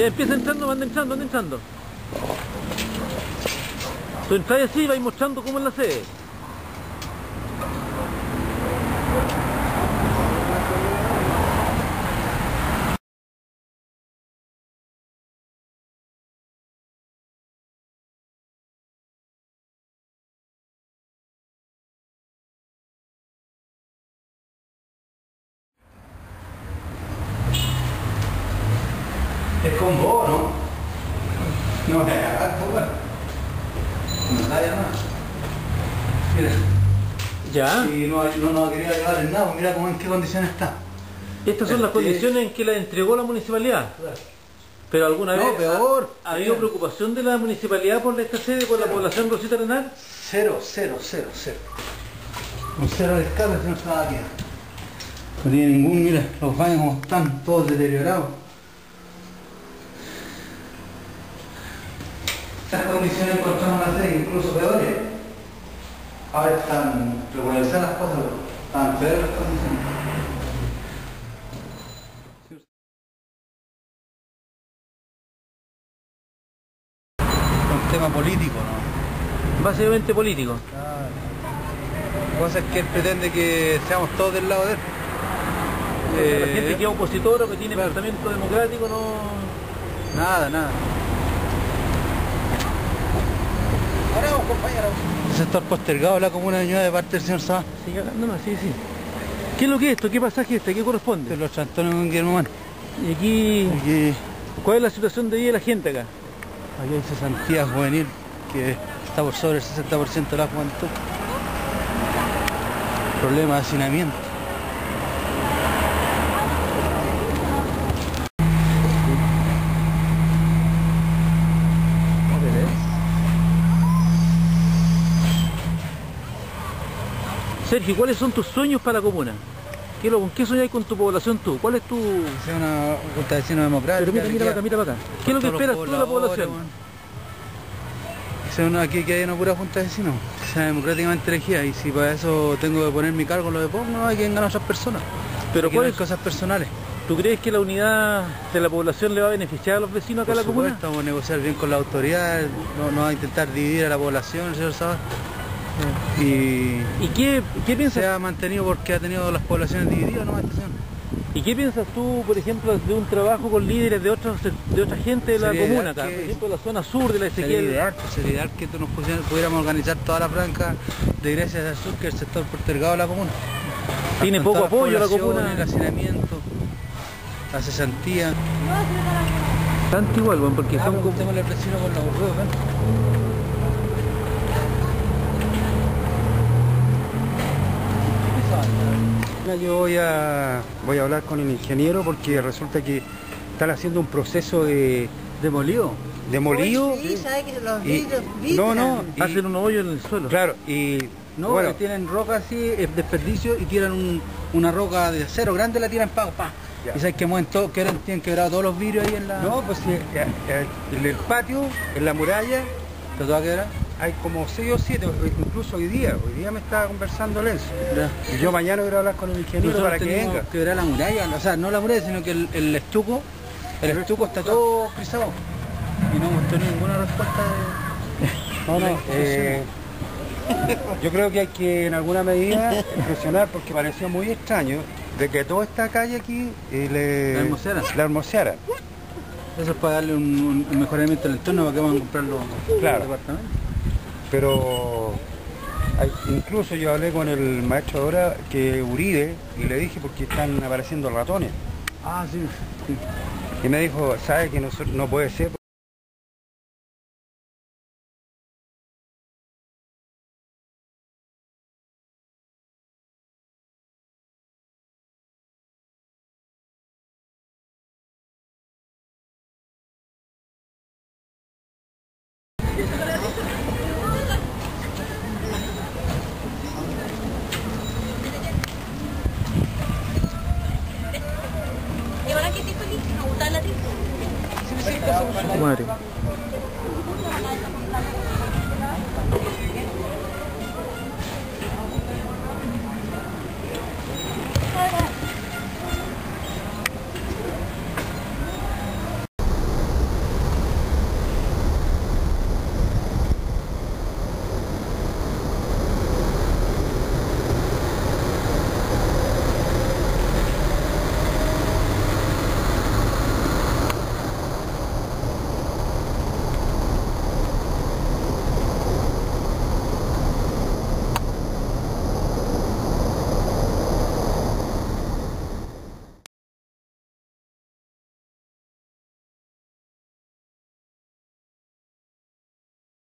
Ya empieza entrando, van entrando, van entrando. Tú entras así y vais mostrando cómo es la sede. Con vos, ¿no? No me hagas, bueno. No ya más. Mira, Ya. y no, no nos quería llevar en nada, mira cómo en qué condición está. Estas son las Este- condiciones en que la entregó la municipalidad. Pero alguna No, vez peor. ha, ha habido preocupación de la municipalidad por esta sede, por la población Rosita Arenal. Cero, cero, cero, cero. Un cero de escape nos estaba aquí. No tiene ningún, mira, los baños como están todos deteriorados. Estas condiciones encontramos las seis, incluso peores. Ahora están regularizadas las cosas, están peores las condiciones. un tema político, ¿no? Básicamente político. La cosa es que él pretende que seamos todos del lado de él. la Eh, gente que es opositora o que tiene pensamiento democrático no... Nada, nada. El sector postergado de la comuna de Ñuñoa de parte del señor Sá. Sigue hablando más, sí, sí. ¿Qué es lo que es esto? ¿Qué pasaje es este? ¿Qué corresponde? De los Antonio con Guillermo Mano. Y aquí, Aquí, ¿cuál es la situación de vida de la gente acá? aquí hay cesantía juvenil que está por sobre el 60% de la juventud. Problema de hacinamiento. Sergio, ¿cuáles son tus sueños para la comuna? ¿Qué, ¿Con qué soñáis con tu población tú? ¿Cuál es tu...? Sea una junta de vecinos democrática. Pero mira, mira para acá, mira para acá. ¿Qué es lo que esperas tú de la población? una, aquí que haya una pura junta de vecinos, que sea democráticamente elegida y si para eso tengo que poner mi cargo lo de pongo, no hay que engañar a otras personas. Pero Aquí no ¿cuál hay es- cosas personales. ¿Tú crees que la unidad de la población le va a beneficiar a los vecinos acá Por a la comuna? supuesto, vamos a negociar bien con las autoridades, no, no va a intentar dividir a la población, el señor Sabas. Y ¿Y qué, qué se piensas ha mantenido porque ha tenido las poblaciones divididas, ¿no? ¿Y qué piensas tú, por ejemplo, de un trabajo con líderes de otros de otra gente de la Sería comuna acá? Por ejemplo, la zona sur de la Sería Ezequiel. ideal, pues, sería ideal que nos pudiéramos organizar toda la franja de Grecia del Sur, que es el sector postergado de la comuna. Tiene poco apoyo la comuna. El hacinamiento, la cesantía. Tanto igual, bueno, porque Ah, son como... al vecino con los. Yo voy a, voy a hablar con el ingeniero porque resulta que están haciendo un proceso de ¿Demolido? demolido. Sí, sabe que los y- vidrios no, no, y- Hacen un hoyo en el suelo. claro, y No, bueno, que tienen roca así, es desperdicio, y tiran un- una roca de acero grande, la tiran pa, pa. Ya. Y saben que mueven todo, que tienen quebrado todos los vidrios ahí en la... no, pues eh, eh, en el patio, en la muralla, ¿Te toca quebrar? Hay como 6 o 7, incluso hoy día, hoy día me estaba conversando Lenzo. Y yo mañana voy a hablar con el ingeniero Nosotros para que venga. que quebrar la muralla, o sea, no la muralla, sino que el, el estuco, el estuco está todo frisado. Y no tenido ninguna respuesta de... No, no, eh, yo creo que hay que en alguna medida presionar porque pareció muy extraño de que toda esta calle aquí eh, le, La hermosearan. la hermosearan. Eso es para darle un, un- un mejoramiento al entorno para que van a comprar los, Claro. los departamentos. Pero incluso yo hablé con el maestro ahora que Uribe y le dije porque están apareciendo ratones. Ah, sí. sí. Y me dijo, ¿sabe que no, no puede ser? ¿Y